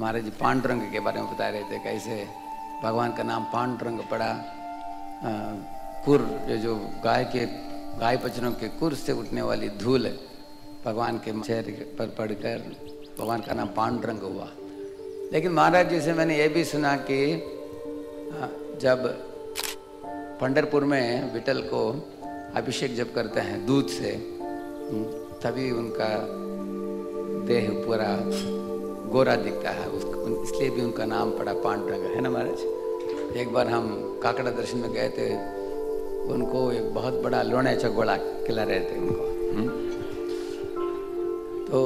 महाराज जी पांडुरंग के बारे में बता रहे थे कैसे भगवान का नाम पांडुरंग पड़ा। कुर जो जो गाय के गाय बचनों के कुर से उठने वाली धूल भगवान के चेहरे पर पड़कर भगवान का नाम पांडुरंग हुआ। लेकिन महाराज जी से मैंने ये भी सुना कि जब पंडरपुर में विटल को अभिषेक जब करते हैं दूध से हम्म, तभी उनका देह पूरा गोरा दिखता है उसको इसलिए भी उनका नाम पड़ा पांडुरंग है ना महाराज? एक बार हम काकड़ा दर्शन में गए थे उनको एक बहुत बड़ा लोने चगोड़ा खिला रहे थे उनको। हम्म। तो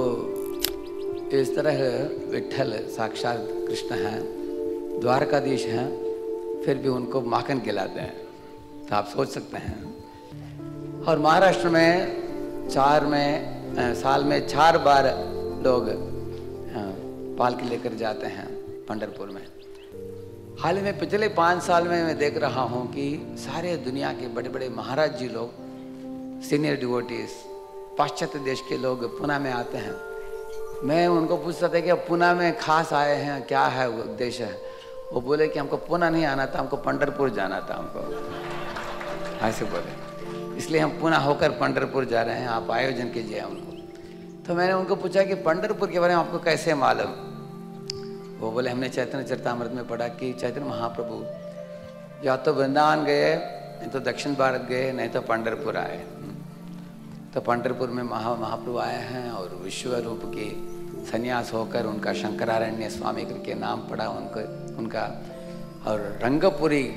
इस तरह विठल साक्षात कृष्ण हैं द्वारकाधीश हैं फिर भी उनको माखन खिलाते हैं। तो आप सोच सकते हैं। और महाराष्ट्र में चार में साल में चार बार लोग पालकी लेकर जाते हैं पंडरपुर में। हाल ही में पिछले पाँच साल में मैं देख रहा हूँ कि सारे दुनिया के बड़े बड़े महाराज जी लोग सीनियर डिवोटीज पाश्चात्य देश के लोग पुणे में आते हैं। मैं उनको पूछता था कि अब पुणे में खास आए हैं, क्या है उद्देश्य? है वो बोले कि हमको पुणे नहीं आना था, हमको पंडरपुर जाना था हमको। ऐसे बोले। इसलिए हम पुणे होकर पंडरपुर जा रहे हैं, आप आयोजन कीजिए हमको। तो मैंने उनको पूछा कि पंडरपुर के बारे में आपको कैसे मालूम? वो बोले, हमने चैतन्य चरितमृत में पढ़ा कि चैतन्य महाप्रभु या तो वृंदावन गए, नहीं तो दक्षिण भारत गए, नहीं तो पंडरपुर आए। तो पंडरपुर में महा महाप्रभु आए हैं और विश्व रूप की संन्यास होकर उनका शंकरारण्य स्वामी करके नाम पड़ा उनको, उनका। और रंगपुरी,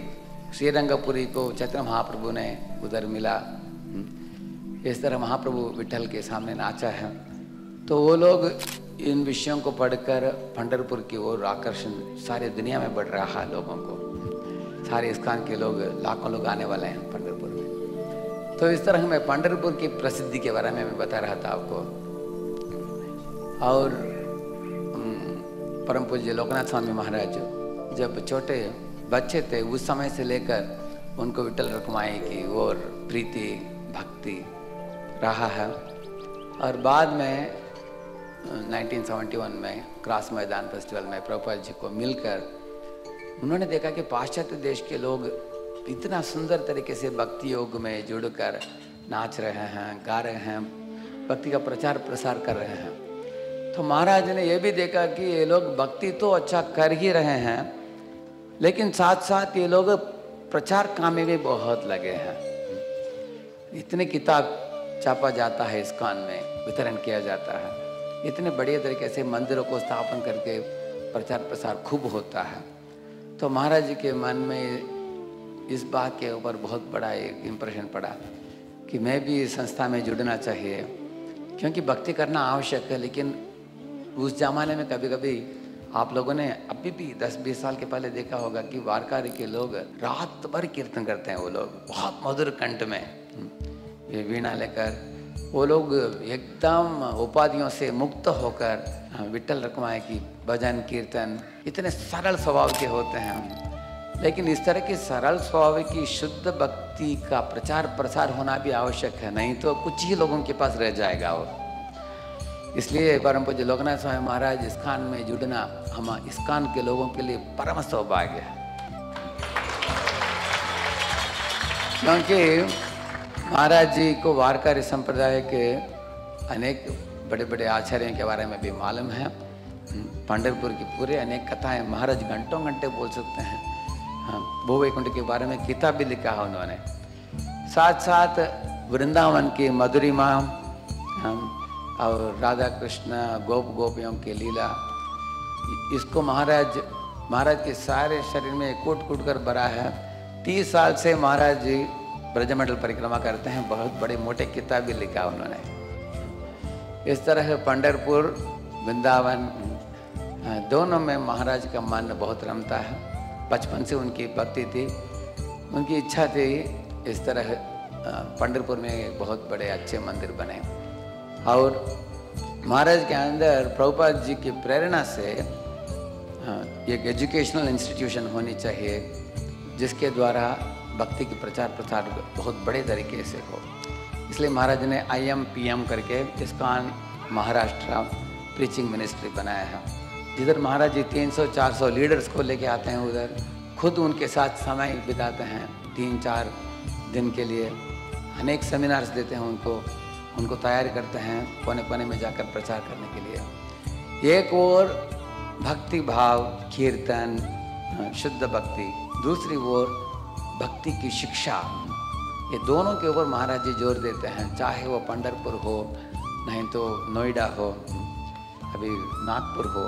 श्री रंगपुरी को चैतन्य महाप्रभु ने उधर मिला। इस तरह महाप्रभु विठल के सामने नाचा है। तो वो लोग इन विषयों को पढ़कर पंडरपुर की ओर आकर्षण सारी दुनिया में बढ़ रहा है लोगों को। सारे स्थान के लोग, लाखों लोग आने वाले हैं पंडरपुर में। तो इस तरह मैं पंडरपुर की प्रसिद्धि के बारे में मैं बता रहा था आपको। और परम पूज्य लोकनाथ स्वामी महाराज जब छोटे बच्चे थे, उस समय से लेकर उनको विठल रखमाई की और प्रीति, भक्ति रहा है। और बाद में 1971 में क्रॉस मैदान फेस्टिवल में प्रभुपाद जी को मिलकर उन्होंने देखा कि पाश्चात्य देश के लोग इतना सुंदर तरीके से भक्ति योग में जुड़कर नाच रहे हैं, गा रहे हैं, भक्ति का प्रचार प्रसार कर रहे हैं। तो महाराज ने यह भी देखा कि ये लोग भक्ति तो अच्छा कर ही रहे हैं, लेकिन साथ साथ ये लोग प्रचार काम में भी बहुत लगे हैं। इतने किताब छापा जाता है इस कान में वितरण किया जाता है। इतने बढ़िया तरीके से मंदिरों को स्थापन करके प्रचार प्रसार खूब होता है। तो महाराज जी के मन में इस बात के ऊपर बहुत बड़ा एक इम्प्रेशन पड़ा कि मैं भी इस संस्था में जुड़ना चाहिए, क्योंकि भक्ति करना आवश्यक है, लेकिन उस जमाने में कभी कभी आप लोगों ने अभी भी 10-20 साल के पहले देखा होगा कि वारकारी के लोग रात भर कीर्तन करते हैं वो लोग, बहुत मधुर कंठ में। ये वीणा लेकर वो लोग एकदम उपाधियों से मुक्त होकर विठल रखमाए की भजन, कीर्तन, इतने सरल स्वभाव के होते हैं। लेकिन इस तरह की सरल स्वभाव की शुद्ध भक्ति का प्रचार प्रसार होना भी आवश्यक है, नहीं तो कुछ ही लोगों के पास रह जाएगा वो। इसलिए परम पूज्य लोकनाथ स्वामी महाराज इस्कान में जुड़ना हम इस्कान के लोगों के लिए परम सौभाग्य है। क्योंकि महाराज जी को वारकारी संप्रदाय के अनेक बड़े बड़े आचार्यों के बारे में भी मालूम है। पंडरपुर की पूरे अनेक कथाएँ महाराज घंटों घंटे बोल सकते हैं। हाँ, भू वैकुंठ के बारे में किताब भी लिखा है उन्होंने। साथ साथ वृंदावन की मधुरिमा और राधा कृष्ण गोप गोपियों की लीला इसको महाराज महाराज के सारे शरीर में कूट कूट कर भरा है। तीस साल से महाराज जी ब्रजमंडल परिक्रमा करते हैं, बहुत बड़े मोटे किताब भी लिखा उन्होंने। इस तरह पंडरपुर वृंदावन दोनों में महाराज का मन बहुत रमता है। बचपन से उनकी भक्ति थी। उनकी इच्छा थी इस तरह पंडरपुर में बहुत बड़े अच्छे मंदिर बने। और महाराज के अंदर प्रभुपाद जी की प्रेरणा से एक एजुकेशनल इंस्टीट्यूशन होनी चाहिए, जिसके द्वारा भक्ति की प्रचार प्रसार बहुत बड़े तरीके से हो। इसलिए महाराज ने आई एम पी एम करके इस्कान महाराष्ट्र प्रीचिंग मिनिस्ट्री बनाया है। जिधर महाराज जी 300-400 लीडर्स को लेके आते हैं उधर, खुद उनके साथ समय बिताते हैं तीन चार दिन के लिए। अनेक सेमिनार्स देते हैं उनको उनको तैयार करते हैं कोने कोने में जाकर प्रचार करने के लिए। एक और भक्ति भाव, कीर्तन, शुद्ध भक्ति, दूसरी ओर भक्ति की शिक्षा ये दोनों के ऊपर महाराज जी ज़ोर देते हैं। चाहे वो पंडरपुर हो, नहीं तो नोएडा हो, अभी नागपुर हो।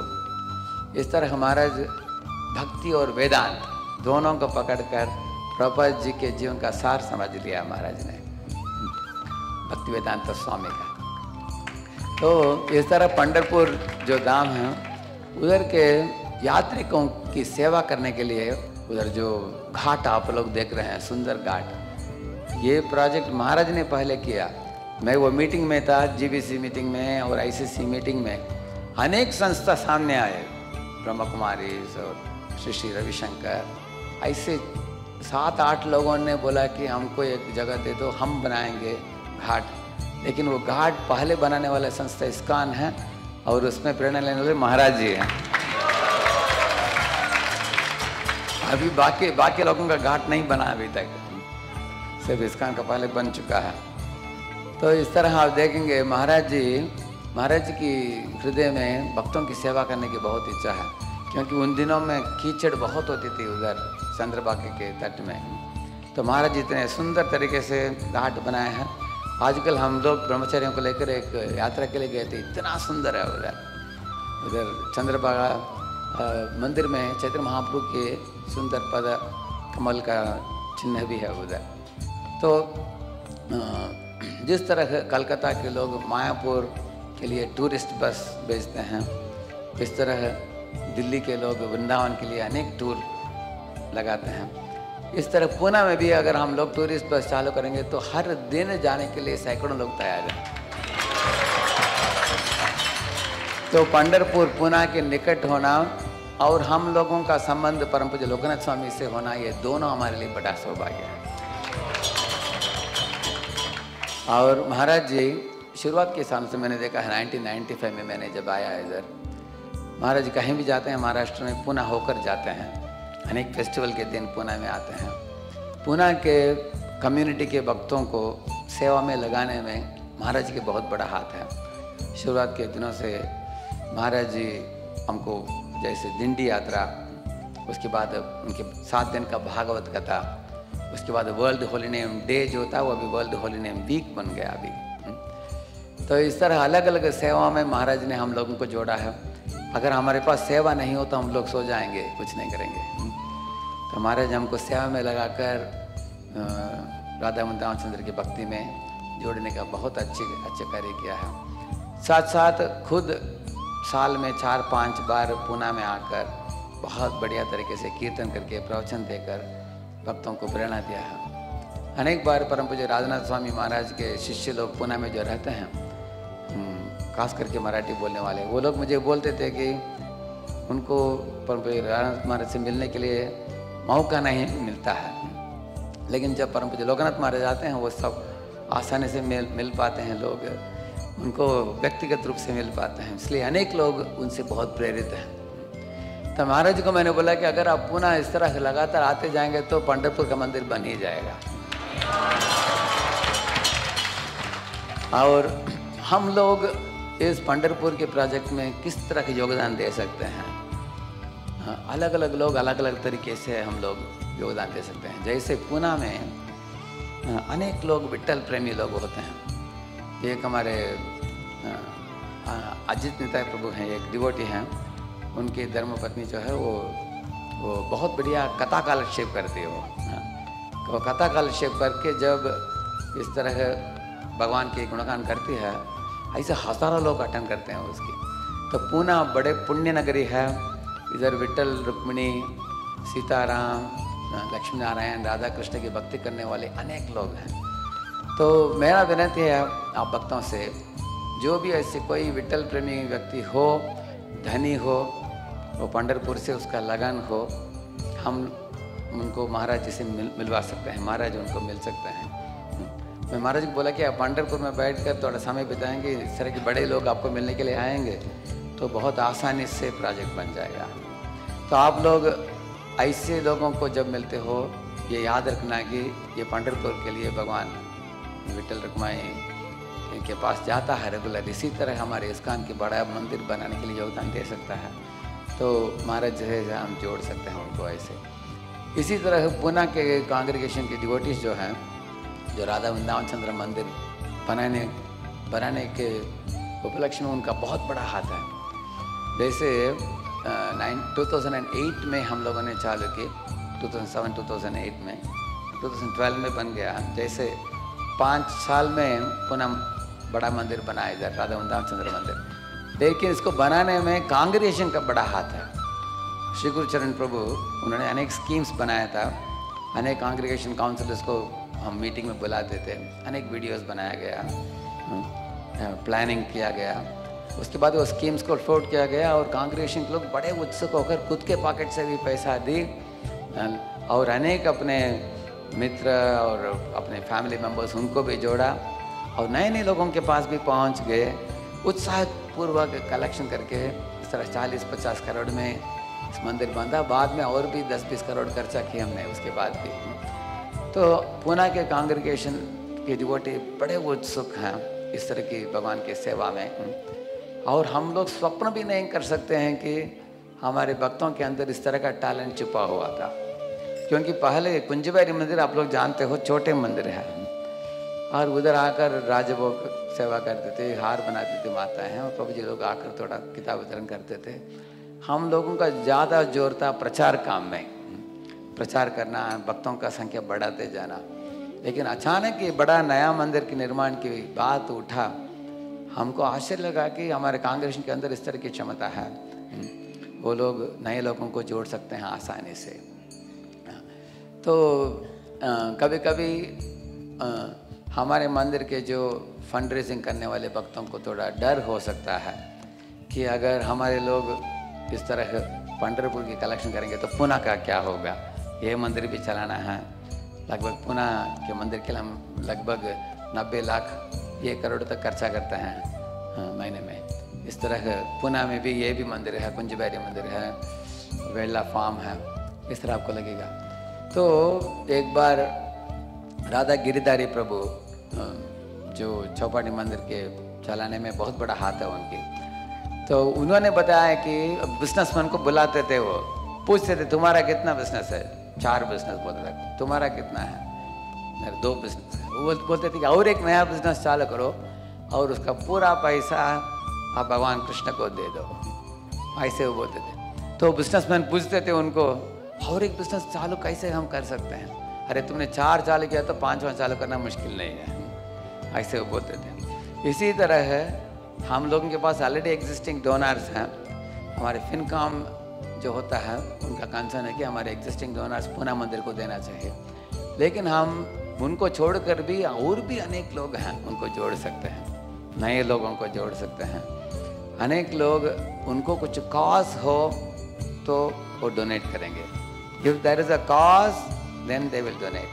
इस तरह महाराज भक्ति और वेदांत दोनों को पकड़कर प्रभुपाद जी के जीवन का सार समझ लिया महाराज ने। भक्ति वेदांत स्वामी का। तो इस तरह पंडरपुर जो धाम है, उधर के यात्रिकों की सेवा करने के लिए उधर जो घाट आप लोग देख रहे हैं, सुंदर घाट। ये प्रोजेक्ट महाराज ने पहले किया। मैं वो मीटिंग में था जीबीसी मीटिंग में और आईसीसी मीटिंग में। अनेक संस्था सामने आए। ब्रह्म कुमारी और श्री श्री रविशंकर। ऐसे सात आठ लोगों ने बोला कि हमको एक जगह दे दो, हम बनाएँगे घाट। लेकिन वो घाट पहले बनाने वाले संस्था इस्कान है और उसमें प्रेरणा लेने वाले महाराज जी हैं। अभी बाकी बाकी लोगों का घाट नहीं बना अभी तक। सिर्फ़ इस्कान का पहले बन चुका है। तो इस तरह आप देखेंगे, महाराज जी महाराज जी की हृदय में भक्तों की सेवा करने की बहुत इच्छा है। क्योंकि उन दिनों में कीचड़ बहुत होती थी उधर चंद्रबागी के तट में। तो महाराज जी इतने सुंदर तरीके से घाट बनाए हैं। आजकल हम लोग ब्रह्मचर्यों को लेकर एक यात्रा के लिए गए थे। इतना सुंदर है उधर। उधर चंद्रबागा मंदिर में चैत्र महाप्रभु के सुंदर पद, कमल का चिन्ह भी है उधर। तो जिस तरह कलकत्ता के लोग मायापुर के लिए टूरिस्ट बस भेजते हैं, इस तरह दिल्ली के लोग वृंदावन के लिए अनेक टूर लगाते हैं। इस तरह पूना में भी अगर हम लोग टूरिस्ट बस चालू करेंगे तो हर दिन जाने के लिए सैकड़ों लोग तैयार हैं। तो पंडरपुर पूना के निकट होना और हम लोगों का संबंध परम पूज्य लोकनाथ स्वामी से होना, ये दोनों हमारे लिए बड़ा सौभाग्य है। और महाराज जी, शुरुआत के साल से मैंने देखा है 1995 में मैंने जब आया इधर, महाराज जी कहीं भी जाते हैं, महाराष्ट्र में पुणे होकर जाते हैं, अनेक फेस्टिवल के दिन पुणे में आते हैं। पुणे के कम्युनिटी के भक्तों को सेवा में लगाने में महाराज जी के बहुत बड़ा हाथ है। शुरुआत के दिनों से महाराज जी हमको जैसे दिंडी यात्रा, उसके बाद उनके सात दिन का भागवत कथा, उसके बाद वर्ल्ड होली नेम डे जो था वो अभी वर्ल्ड होली नेम वीक बन गया अभी हम्म। तो इस तरह अलग अलग सेवा में महाराज ने हम लोगों को जोड़ा है अगर हमारे पास सेवा नहीं हो तो हम लोग सो जाएँगे, कुछ नहीं करेंगे हम्म। तो महाराज हमको सेवा में लगाकर राधा रामचंद्र की भक्ति में जोड़ने का बहुत अच्छे अच्छे कार्य किया है साथ साथ खुद साल में चार पाँच बार पूना में आकर बहुत बढ़िया तरीके से कीर्तन करके प्रवचन देकर भक्तों को प्रेरणा दिया है। अनेक बार परम पूज्य राजनाथ स्वामी महाराज के शिष्य लोग पूना में जो रहते हैं हम्म, खास करके मराठी बोलने वाले वो लोग मुझे बोलते थे कि उनको परम पूज्य राजनाथ महाराज से मिलने के लिए मौका नहीं मिलता है। लेकिन जब परम पूज्य लोकनाथ महाराज आते हैं वो सब आसानी से मिल मिल पाते हैं लोग। उनको व्यक्तिगत रूप से मिल पाते हैं। इसलिए अनेक लोग उनसे बहुत प्रेरित हैं। तो महाराज को मैंने बोला कि अगर आप पुनः इस तरह से लगातार आते जाएँगे तो पंडरपुर का मंदिर बन ही जाएगा। और हम लोग इस पंडरपुर के प्रोजेक्ट में किस तरह के योगदान दे सकते हैं? हाँ, अलग अलग लोग अलग अलग तरीके से हम लोग योगदान दे सकते हैं। जैसे पूना में हाँ, अनेक लोग विट्ठल प्रेमी लोग होते हैं। एक हमारे अजित नेता प्रभु हैं, एक डिवोटी हैं, उनकी धर्मपत्नी जो है वो वो बहुत बढ़िया कथा कालक्षेप करती है वो हाँ। वो कथा कालक्षेप करके जब इस तरह भगवान के गुणगान करती है, ऐसे हज़ारों लोग अटेंड करते हैं उसकी तो पूना बड़े पुण्य नगरी है, इधर विठल रुक्मिणी, सीताराम लक्ष्मी नारायण राधा कृष्ण की भक्ति करने वाले अनेक लोग हैं तो मेरा विनती है आप भक्तों से, जो भी ऐसे कोई विठल प्रेमी व्यक्ति हो, धनी हो, वो पंडरपुर से उसका लगन हो, हम उनको महाराज जी से मिल, मिलवा सकते हैं, महाराज उनको मिल सकते हैं। मैं महाराज को बोला कि आप पंडरपुर में बैठ कर थोड़ा समय बिताएँगे, इस तरह के बड़े लोग आपको मिलने के लिए आएँगे तो बहुत आसानी से प्रोजेक्ट बन जाएगा। तो आप लोग ऐसे लोगों को जब मिलते हो, ये याद रखना कि ये पंडरपुर के लिए भगवान विठल रखमाई के पास जाता है रेगुलर, इसी तरह हमारे इसकान की बड़ा मंदिर बनाने के लिए योगदान दे सकता है। तो महाराज जो है, हम जोड़ सकते हैं उनको ऐसे। इसी तरह पुणे के कांग्रेगेशन के डिवोटिस जो हैं, जो राधा वृंदावन चंद्र मंदिर बनाने बनाने के उपलक्ष्य में उनका बहुत बड़ा हाथ है। जैसे नाइन टू थाउज़ेंड एट में हम लोगों ने चालू की 2007 2008 में 2012 में बन गया। जैसे पाँच साल में पुनः बड़ा मंदिर बनाया इधर, राधा वृंदावन चंद्र मंदिर। लेकिन इसको बनाने में कांग्रेशन का बड़ा हाथ है। श्री गुरुचरण प्रभु, उन्होंने अनेक स्कीम्स बनाया था। अनेक कांग्रेगेशन काउंसिलर्स को हम मीटिंग में बुलाते थे। अनेक वीडियोस बनाया गया। प्लानिंग किया गया। उसके बाद वो स्कीम्स को फ्लोट किया गया और कांग्रेगेशन के लोग बड़े उत्सुक होकर खुद के पॉकेट से भी पैसा दी और अनेक अपने मित्र और अपने फैमिली मेंबर्स उनको भी जोड़ा और नए नए लोगों के पास भी पहुँच गए। उत्साहपूर्वक कलेक्शन करके इस तरह चालीस पचास करोड़ में इस मंदिर बंधा। बाद में और भी दस बीस करोड़ खर्चा किए हमने उसके बाद भी। तो पुणे के कांग्रेगेशन के डिवोटी बड़े उत्सुक हैं इस तरह की भगवान की सेवा में। और हम लोग स्वप्न भी नहीं कर सकते हैं कि हमारे भक्तों के अंदर इस तरह का टैलेंट छुपा हुआ था। क्योंकि पहले कुंजबैरी मंदिर आप लोग जानते हो, छोटे मंदिर है। और उधर आकर राजभोग सेवा करते थे, हार बनाते थे माताएँ हैं, और प्रभु जी लोग आकर थोड़ा किताब वितरण करते थे। हम लोगों का ज़्यादा ज़ोर था प्रचार काम में। प्रचार करना, भक्तों का संख्या बढ़ाते जाना। लेकिन अचानक ये बड़ा नया मंदिर के निर्माण की बात उठा। हमको आश्चर्य लगा कि हमारे कांग्रेस के अंदर इस तरह की क्षमता है। वो लोग नए लोगों को जोड़ सकते हैं आसानी से। तो कभी कभी हमारे मंदिर के जो फंड रेजिंग करने वाले भक्तों को थोड़ा डर हो सकता है कि अगर हमारे लोग इस तरह पंडरपुर की कलेक्शन करेंगे तो पुणे का क्या होगा? ये मंदिर भी चलाना है। लगभग पुणे के मंदिर के लिए हम लगभग नब्बे लाख, एक करोड़ तक खर्चा करते हैं महीने में। इस तरह पुणे में भी ये भी मंदिर है, कुंजबैरी मंदिर है, वेल्ला फार्म है, इस तरह आपको लगेगा। तो एक बार राधा गिरिधारी प्रभु जो चौपाटी मंदिर के चलाने में बहुत बड़ा हाथ है उनकी तो उन्होंने बताया कि बिजनेसमैन को बुलाते थे वो, पूछते थे, तुम्हारा कितना बिज़नेस है? चार बिज़नेस बोलते थे तुम्हारा कितना है? मेरे दो बिज़नेस है। वो बोलते थे कि, और एक नया बिज़नेस चालू करो और उसका पूरा पैसा आप भगवान कृष्ण को दे दो। ऐसे वो बोलते थे। तो बिजनेसमैन पूछते थे उनको और एक बिज़नेस चालू कैसे हम कर सकते हैं? अरे तुमने चार चालू किया तो पांचवा चालू करना मुश्किल नहीं है। ऐसे वो बोलते थे। इसी तरह है, हम लोगों के पास ऑलरेडी एग्जिस्टिंग डोनर्स हैं। हमारे फिनकॉम जो होता है, उनका कंसर्न है कि हमारे एग्जिस्टिंग डोनर्स पुनः मंदिर को देना चाहिए। लेकिन हम उनको छोड़कर भी और भी अनेक लोग हैं, उनको जोड़ सकते हैं। नए लोगों को जोड़ सकते हैं। अनेक लोग उनको कुछ कॉज हो तो वो डोनेट करेंगे। If there is a cause then they will donate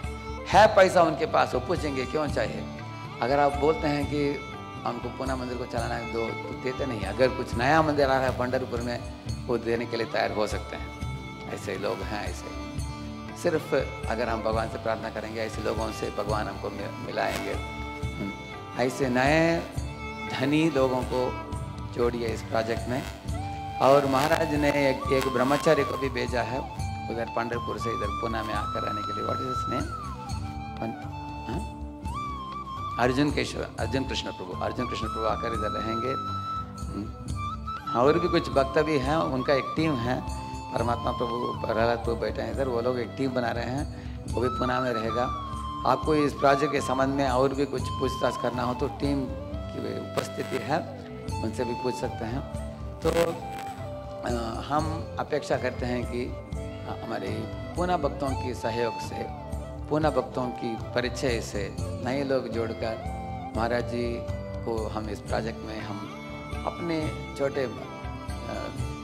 है पैसा उनके पास वो पूछेंगे क्यों चाहिए? अगर आप बोलते हैं कि हमको पूना मंदिर को चलाना है दो तो देते नहीं अगर कुछ नया मंदिर आ रहा है पंडरपुर में वो देने के लिए तैयार हो सकते हैं। ऐसे लोग हैं ऐसे। सिर्फ़ अगर हम भगवान से प्रार्थना करेंगे ऐसे लोगों से भगवान हमको मिलाएँगे। हम्म, ऐसे नए धनी लोगों को जोड़िए इस प्रोजेक्ट में। और महाराज ने एक, एक ब्रह्मचार्य को भी भेजा है। उधर पंडरपुर से इधर पुणे में आकर रहने के लिए what is name Arjun Keshav, Arjun Krishna Prabhu, Arjun Krishna Prabhu आकर इधर रहेंगे। हम्म। और भी कुछ भक्त भी हैं, उनका एक टीम है। परमात्मा प्रभु प्रहलाद प्रभु बैठे हैं इधर, वो लोग एक टीम बना रहे हैं, वो भी पुणे में रहेगा। आपको इस प्रोजेक्ट के संबंध में और भी कुछ पूछताछ करना हो तो टीम की उपस्थिति है, उनसे भी पूछ सकते हैं। तो हम अपेक्षा करते हैं कि हमारे पुनः भक्तों की सहयोग से, पुनः भक्तों की परिचय से नए लोग जोड़कर महाराज जी को हम इस प्रोजेक्ट में हम अपने छोटे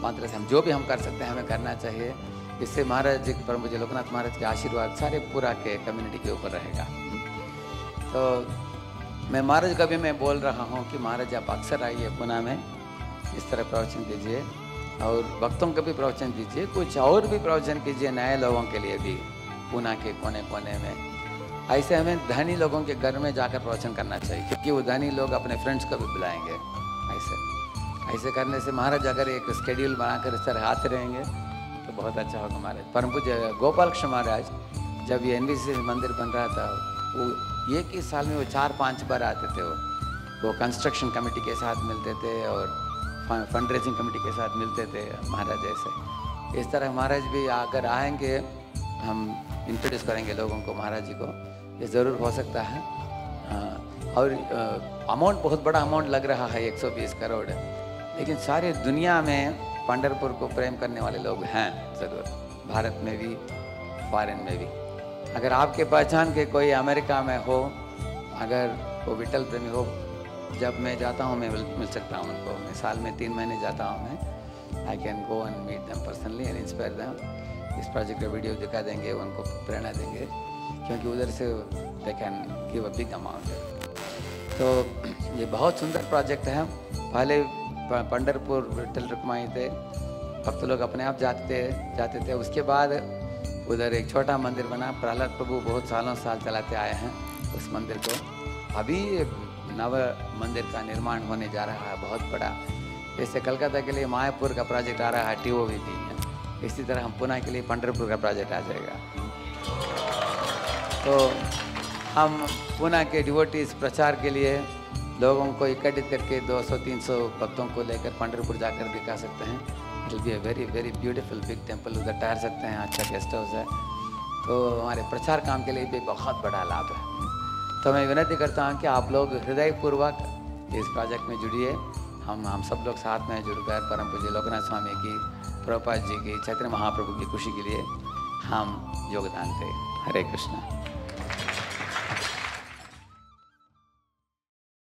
मात्रा से हम जो भी हम कर सकते हैं, हमें करना चाहिए। इससे महाराज जी पर मुझे लोकनाथ महाराज के आशीर्वाद सारे पूरा के कम्युनिटी के ऊपर रहेगा। तो मैं महाराज कभी मैं बोल रहा हूँ कि महाराज आप अक्सर आइए पुणे में। इस तरह प्रवचन दीजिए और भक्तों का भी प्रवचन दीजिए। कुछ और भी प्रवचन कीजिए नए लोगों के लिए भी पूना के कोने कोने में। ऐसे हमें धनी लोगों के घर में जाकर प्रवचन करना चाहिए, क्योंकि वो धनी लोग अपने फ्रेंड्स को भी बुलाएँगे। ऐसे ऐसे करने से महाराज अगर एक स्केड्यूल बनाकर तरह आते रहेंगे तो बहुत अच्छा होगा महाराज। परम गोपाल कृष्ण महाराज, जब ये एनबीसी मंदिर बन रहा था, वो एक ही साल में वो चार पाँच बार आते थे वो। वो कंस्ट्रक्शन कमेटी के साथ मिलते थे और फंड रेजिंग कमेटी के साथ मिलते थे महाराज ऐसे। इस तरह महाराज भी अगर आएँगे हम इंट्रोड्यूस करेंगे लोगों को महाराज जी को। ये ज़रूर हो सकता है। हाँ, और अमाउंट बहुत बड़ा अमाउंट लग रहा है 120 करोड़। लेकिन सारे दुनिया में पंडरपुर को प्रेम करने वाले लोग हैं ज़रूर। भारत में भी फॉरेन में भी। अगर आपके पहचान के कोई अमेरिका में हो अगर वो विटल प्रेमी हो जब मैं जाता हूँ, मैं मिल सकता हूँ उनको। मैं साल में तीन महीने जाता हूँ मैं। I can go and meet them personally and inspire them इस प्रोजेक्ट का वीडियो दिखा देंगे, उनको प्रेरणा देंगे, क्योंकि उधर से they can give a big amount तो ये बहुत सुंदर प्रोजेक्ट है। पहले पंडरपुर विठल रुकमाई थे। भक्त लोग अपने आप जाते जाते थे। उसके बाद उधर एक छोटा मंदिर बना। प्रहलाद प्रभु बहुत सालों साल चलाते आए हैं उस मंदिर को। अभी नव मंदिर का निर्माण होने जा रहा है, बहुत बड़ा। जैसे कलकत्ता के लिए मायापुर का प्रोजेक्ट आ रहा है टी ओ इसी तरह हम पुणे के लिए पंडरपुर का प्रोजेक्ट आ जाएगा। तो हम पुणे के डिवोटीज प्रचार के लिए लोगों को इकट्ठित करके 200-300 भक्तों को लेकर पंडरपुर जाकर दिखा सकते हैं। It be a very very beautiful big temple उधर ठहर सकते हैं अच्छा गेस्ट हाउस है। तो हमारे प्रचार काम के लिए भी बहुत बड़ा लाभ है। तो मैं विनती करता हूँ कि आप लोग हृदयपूर्वक इस प्रोजेक्ट में जुड़िए। हम हम सब लोग साथ में जुड़कर परम पूज्य लोकनाथ स्वामी की, प्रभुपाद जी की, चैत्र महाप्रभु की खुशी के लिए हम योगदान दें। हरे कृष्णा।